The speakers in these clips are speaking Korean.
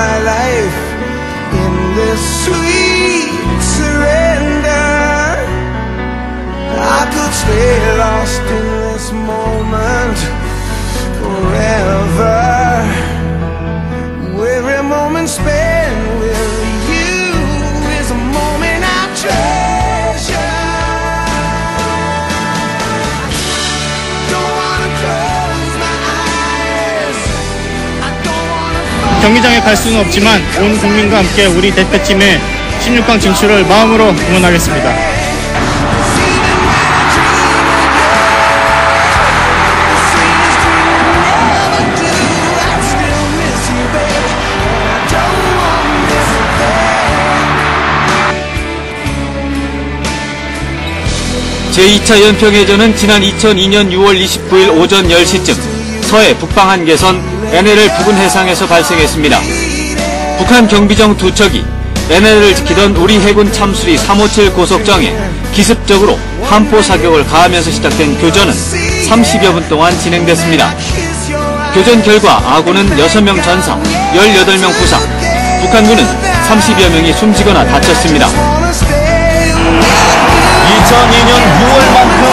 my life in this sweet 경기장에 갈 수는 없지만 온 국민과 함께 우리 대표팀의 16강 진출을 마음으로 응원하겠습니다. 제2차 연평해전은 지난 2002년 6월 29일 오전 10시쯤 서해 북방 한계선 NLL 부근 해상에서 발생했습니다. 북한 경비정 두 척이 NLL을 지키던 우리 해군 참수리 357 고속정에 기습적으로 함포 사격을 가하면서 시작된 교전은 30여 분 동안 진행됐습니다. 교전 결과 아군은 6명 전사, 18명 부상, 북한군은 30여 명이 숨지거나 다쳤습니다. 2002년 6월만큼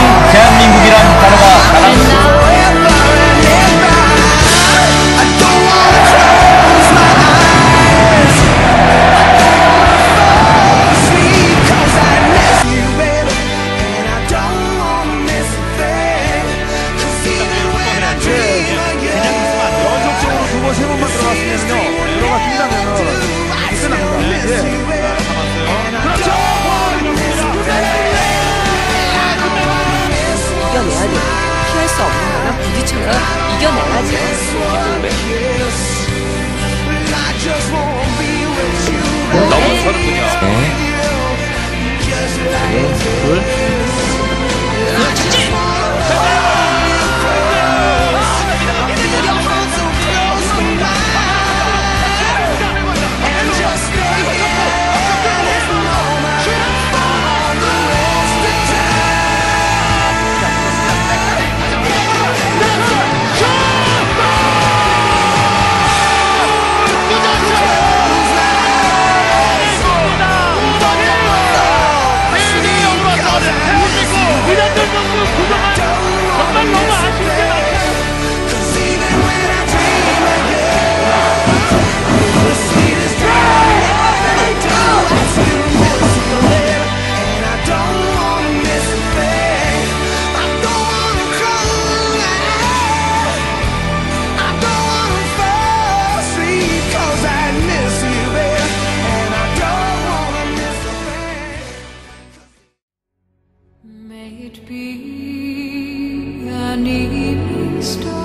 들어갔으면요. 들어가 뛴다면은 그때 납니다. 예. 그렇죠! 이겨내야 돼요. 피할 수 없는 거는 부딪혀서 이겨내야죠. May it be an evening star